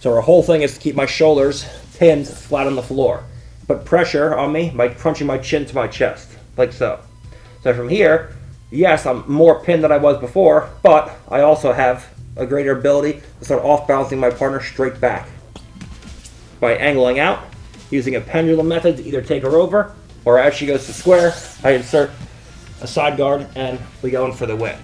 So our whole thing is to keep my shoulders pinned flat on the floor. Put pressure on me by crunching my chin to my chest, like so. So from here, yes, I'm more pinned than I was before, but I also have a greater ability to start off balancing my partner straight back. By angling out, using a pendulum method to either take her over, or as she goes to square, I insert a side guard and we go in for the win.